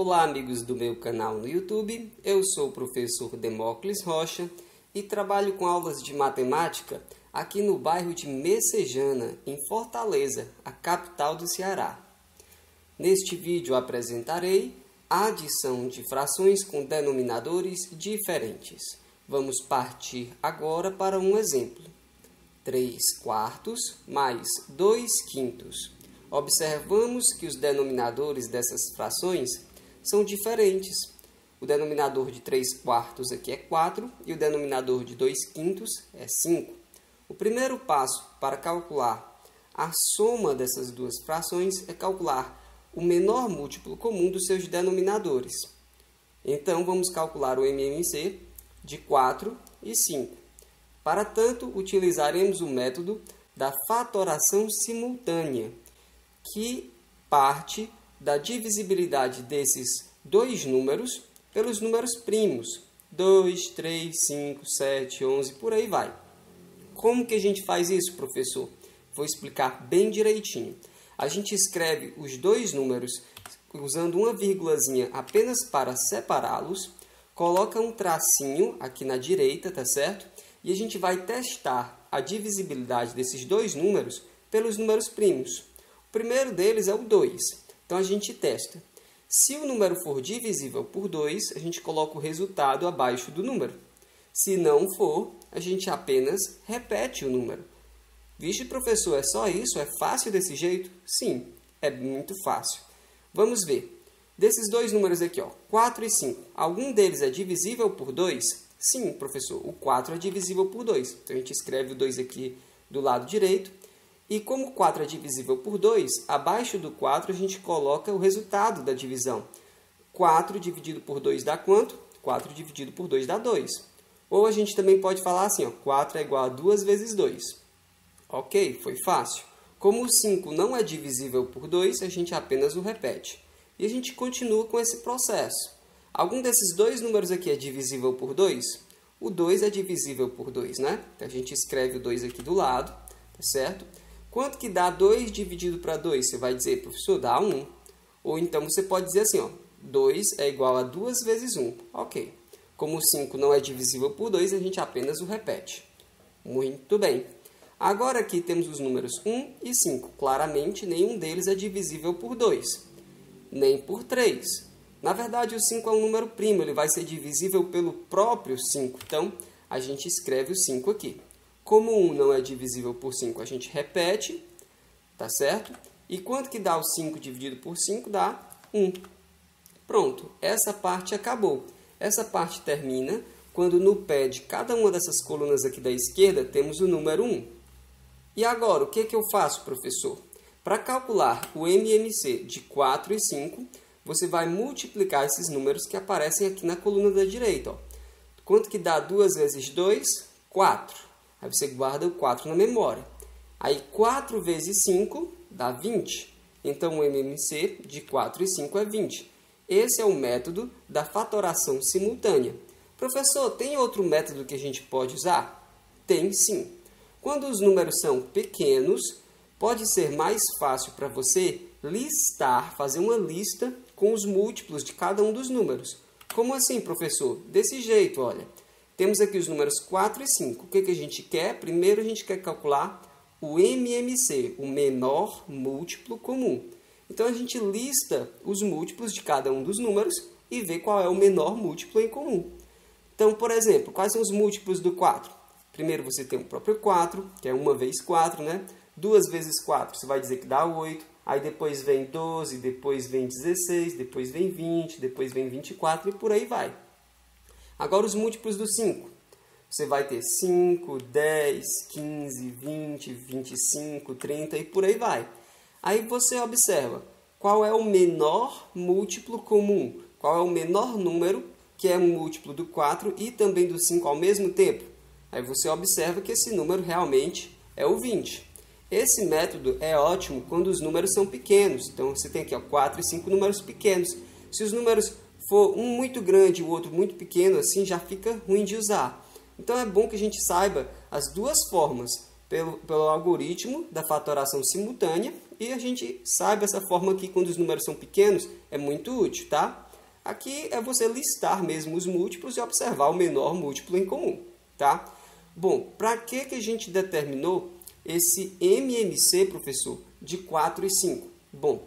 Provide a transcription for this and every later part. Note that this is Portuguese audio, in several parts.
Olá, amigos do meu canal no YouTube. Eu sou o professor Demócles Rocha e trabalho com aulas de matemática aqui no bairro de Messejana, em Fortaleza, a capital do Ceará. Neste vídeo apresentarei a adição de frações com denominadores diferentes. Vamos partir agora para um exemplo. 3 quartos mais 2 quintos. Observamos que os denominadores dessas frações são diferentes. O denominador de 3 quartos aqui é 4 e o denominador de 2 quintos é 5. O primeiro passo para calcular a soma dessas duas frações é calcular o menor múltiplo comum dos seus denominadores. Então, vamos calcular o MMC de 4 e 5. Para tanto, utilizaremos o método da fatoração simultânea, que parte da divisibilidade desses dois números pelos números primos. 2, 3, 5, 7, 11, por aí vai. Como que a gente faz isso, professor? Vou explicar bem direitinho. A gente escreve os dois números usando uma vírgulazinha apenas para separá-los, coloca um tracinho aqui na direita, tá certo? E a gente vai testar a divisibilidade desses dois números pelos números primos. O primeiro deles é o 2. Então a gente testa. Se o número for divisível por 2, a gente coloca o resultado abaixo do número. Se não for, a gente apenas repete o número. Vixe, professor, é só isso? É fácil desse jeito? Sim, é muito fácil. Vamos ver. Desses dois números aqui, ó, 4 e 5, algum deles é divisível por 2? Sim, professor, o 4 é divisível por 2. Então a gente escreve o 2 aqui do lado direito e como 4 é divisível por 2, abaixo do 4 a gente coloca o resultado da divisão. 4 dividido por 2 dá quanto? 4 dividido por 2 dá 2. Ou a gente também pode falar assim, ó, 4 é igual a 2 vezes 2. Ok, foi fácil. Como o 5 não é divisível por 2, a gente apenas o repete. E a gente continua com esse processo. Algum desses dois números aqui é divisível por 2? O 2 é divisível por 2, né? Então a gente escreve o 2 aqui do lado, tá certo? Quanto que dá 2 dividido para 2? Você vai dizer, professor, dá 1. Ou então você pode dizer assim, ó, 2 é igual a 2 vezes 1. Ok. Como 5 não é divisível por 2, a gente apenas o repete. Muito bem. Agora aqui temos os números 1 e 5. Claramente, nenhum deles é divisível por 2, nem por 3. Na verdade, o 5 é um número primo, ele vai ser divisível pelo próprio 5. Então, a gente escreve o 5 aqui. Como 1 não é divisível por 5, a gente repete, tá certo? E quanto que dá o 5 dividido por 5? Dá 1. Pronto, essa parte acabou. Essa parte termina quando no pé de cada uma dessas colunas aqui da esquerda temos o número 1. E agora, o que, que eu faço, professor? Para calcular o MMC de 4 e 5, você vai multiplicar esses números que aparecem aqui na coluna da direita. Ó. Quanto que dá 2 vezes 2? 4. Aí você guarda o 4 na memória. Aí 4 vezes 5 dá 20. Então o MMC de 4 e 5 é 20. Esse é o método da fatoração simultânea. Professor, tem outro método que a gente pode usar? Tem sim. Quando os números são pequenos, pode ser mais fácil para você listar, fazer uma lista com os múltiplos de cada um dos números. Como assim, professor? Desse jeito, olha. Temos aqui os números 4 e 5. O que, que a gente quer? Primeiro a gente quer calcular o MMC, o menor múltiplo comum. Então a gente lista os múltiplos de cada um dos números e vê qual é o menor múltiplo em comum. Então, por exemplo, quais são os múltiplos do 4? Primeiro você tem o próprio 4, que é 1 vezes 4, né? 2 vezes 4, você vai dizer que dá 8. Aí depois vem 12, depois vem 16, depois vem 20, depois vem 24 e por aí vai. Agora os múltiplos do 5. Você vai ter 5, 10, 15, 20, 25, 30 e por aí vai. Aí você observa qual é o menor múltiplo comum, qual é o menor número que é um múltiplo do 4 e também do 5 ao mesmo tempo. Aí você observa que esse número realmente é o 20. Esse método é ótimo quando os números são pequenos. Então você tem aqui ó, 4 e 5 números pequenos. Se os números for um muito grande e o outro muito pequeno, assim já fica ruim de usar. Então é bom que a gente saiba as duas formas, pelo, pelo algoritmo da fatoração simultânea, e a gente saiba essa forma aqui quando os números são pequenos, é muito útil, tá? Aqui é você listar mesmo os múltiplos e observar o menor múltiplo em comum, tá? Bom, para que, que a gente determinou esse MMC, professor, de 4 e 5? Bom,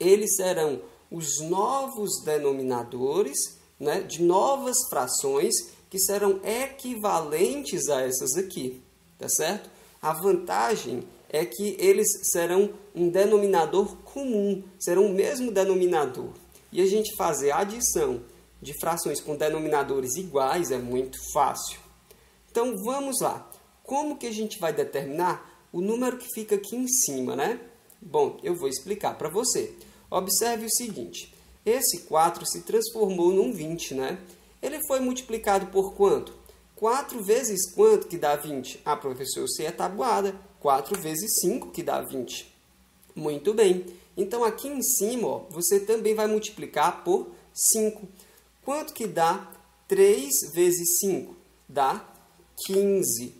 eles serão os novos denominadores né, de novas frações que serão equivalentes a essas aqui, tá certo? A vantagem é que eles serão um denominador comum, serão o mesmo denominador. E a gente fazer a adição de frações com denominadores iguais é muito fácil. Então vamos lá. Como que a gente vai determinar o número que fica aqui em cima, né? Bom, eu vou explicar para você. Observe o seguinte: esse 4 se transformou num 20, né? Ele foi multiplicado por quanto? 4 vezes quanto que dá 20? Ah, professor, eu sei a tabuada. 4 vezes 5 que dá 20. Muito bem. Então, aqui em cima, ó, você também vai multiplicar por 5. Quanto que dá 3 vezes 5? Dá 15.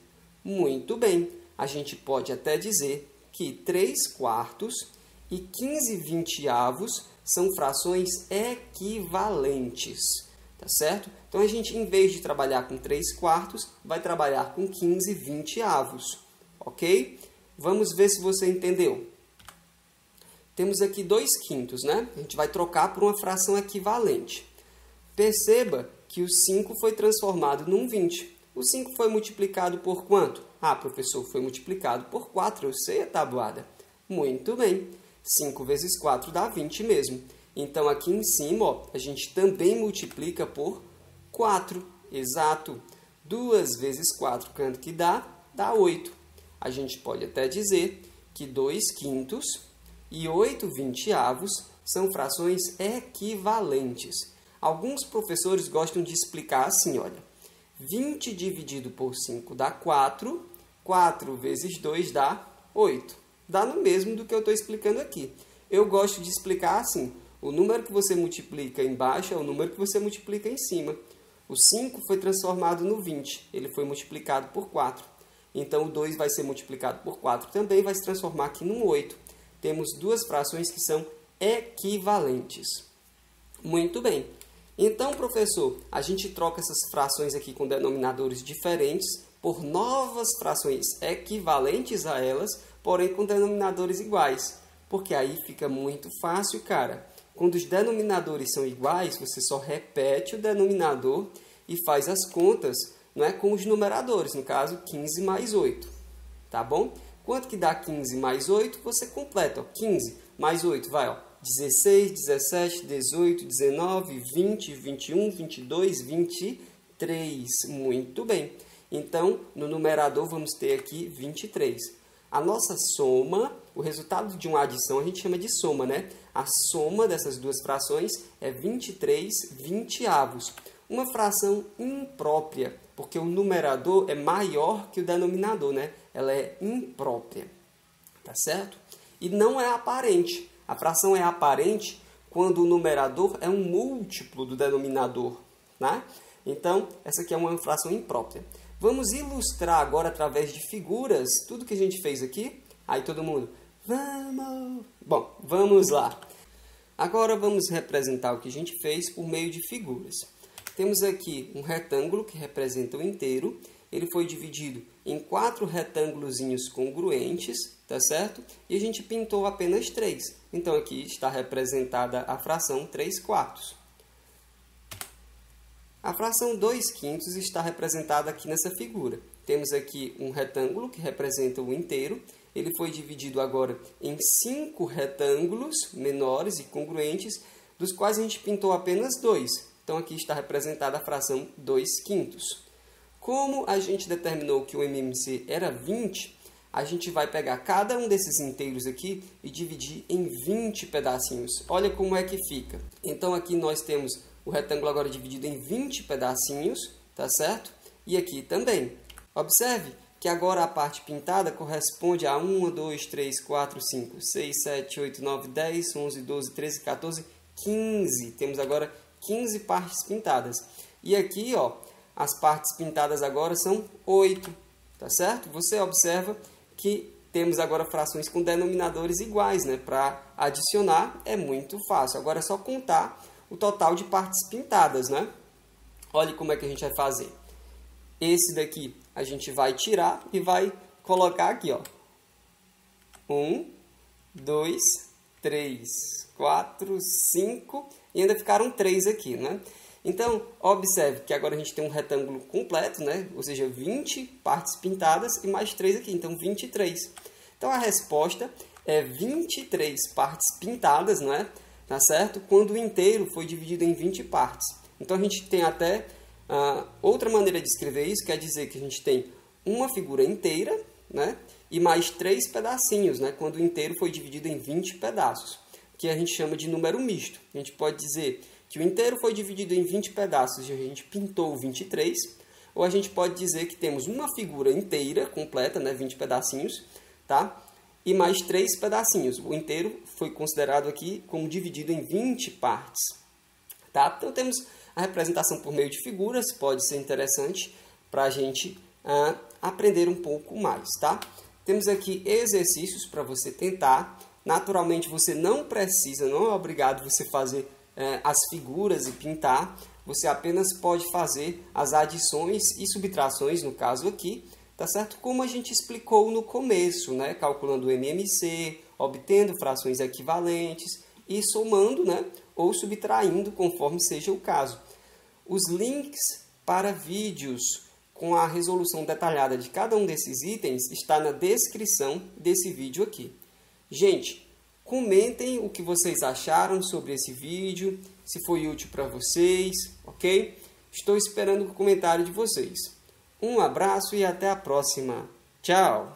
Muito bem. A gente pode até dizer que 3 quartos e 15 vinteavos são frações equivalentes, tá certo? Então a gente, em vez de trabalhar com 3 quartos, vai trabalhar com 15 vinteavos, ok? Vamos ver se você entendeu. Temos aqui 2 quintos, né? A gente vai trocar por uma fração equivalente. Perceba que o 5 foi transformado num 20. O 5 foi multiplicado por quanto? Ah, professor, foi multiplicado por 4. Eu sei a tabuada. Muito bem. 5 vezes 4 dá 20 mesmo. Então, aqui em cima, ó, a gente também multiplica por 4. Exato. 2 vezes 4, quanto que dá? Dá 8. A gente pode até dizer que 2 quintos e 8 vinteavos são frações equivalentes. Alguns professores gostam de explicar assim, olha. 20 dividido por 5 dá 4, 4 vezes 2 dá 8 dá no mesmo do que eu estou explicando aqui. Eu gosto de explicar assim: o número que você multiplica embaixo é o número que você multiplica em cima. O 5 foi transformado no 20, ele foi multiplicado por 4. Então o 2 vai ser multiplicado por 4 também, vai se transformar aqui num 8. Temos duas frações que são equivalentes. Muito bem. Então, professor, a gente troca essas frações aqui com denominadores diferentes por novas frações equivalentes a elas porém com denominadores iguais. Porque aí fica muito fácil, cara. Quando os denominadores são iguais, você só repete o denominador e faz as contas não é, com os numeradores, no caso 15 mais 8. Tá bom? Quanto que dá 15 mais 8? Você completa. Ó, 15 mais 8 vai, ó, 16, 17, 18, 19, 20, 21, 22, 23. Muito bem. Então, no numerador vamos ter aqui 23. A nossa soma, o resultado de uma adição, a gente chama de soma, né? A soma dessas duas frações é 23 vinteavos. Uma fração imprópria, porque o numerador é maior que o denominador, né? Ela é imprópria, tá certo? E não é aparente. A fração é aparente quando o numerador é um múltiplo do denominador, né? Então, essa aqui é uma fração imprópria. Vamos ilustrar agora através de figuras tudo que a gente fez aqui. Aí todo mundo, vamos! Bom, vamos lá. Agora vamos representar o que a gente fez por meio de figuras. Temos aqui um retângulo que representa o inteiro. Ele foi dividido em quatro retângulos congruentes, tá certo? E a gente pintou apenas três. Então aqui está representada a fração 3 quartos. A fração 2 quintos está representada aqui nessa figura. Temos aqui um retângulo que representa o inteiro. Ele foi dividido agora em cinco retângulos menores e congruentes, dos quais a gente pintou apenas dois. Então aqui está representada a fração 2 quintos. Como a gente determinou que o MMC era 20, a gente vai pegar cada um desses inteiros aqui e dividir em 20 pedacinhos. Olha como é que fica. Então aqui nós temos o retângulo agora é dividido em 20 pedacinhos, tá certo? E aqui também. Observe que agora a parte pintada corresponde a 1, 2, 3, 4, 5, 6, 7, 8, 9, 10, 11, 12, 13, 14, 15. Temos agora 15 partes pintadas. E aqui, ó, as partes pintadas agora são 8, tá certo? Você observa que temos agora frações com denominadores iguais, né? Para adicionar é muito fácil. Agora é só contar o total de partes pintadas, né? Olha como é que a gente vai fazer. Esse daqui a gente vai tirar e vai colocar aqui, ó. Um, dois, três, quatro, cinco e ainda ficaram três aqui, né? Então, observe que agora a gente tem um retângulo completo, né? Ou seja, 20 partes pintadas e mais 3 aqui, então 23. Então, a resposta é 23 partes pintadas, não é? Tá certo? Quando o inteiro foi dividido em 20 partes. Então, a gente tem até uh, outra maneira de escrever isso, quer dizer que a gente tem uma figura inteira, né? E mais três pedacinhos, né? Quando o inteiro foi dividido em 20 pedaços, que a gente chama de número misto. A gente pode dizer que o inteiro foi dividido em 20 pedaços e a gente pintou 23, ou a gente pode dizer que temos uma figura inteira, completa, né, 20 pedacinhos, tá? E mais três pedacinhos. O inteiro foi considerado aqui como dividido em 20 partes, tá? Então temos a representação por meio de figuras, pode ser interessante para a gente uh, aprender um pouco mais, tá? Temos aqui exercícios para você tentar. Naturalmente, você não precisa, não é obrigado você fazer é, as figuras e pintar, você apenas pode fazer as adições e subtrações, no caso aqui, tá certo? Como a gente explicou no começo, né? Calculando o MMC, obtendo frações equivalentes e somando, né? Ou subtraindo, conforme seja o caso. Os links para vídeos com a resolução detalhada de cada um desses itens está na descrição desse vídeo aqui. Gente, Comentem o que vocês acharam sobre esse vídeo, se foi útil para vocês, ok? Estou esperando o comentário de vocês. Um abraço e até a próxima. Tchau!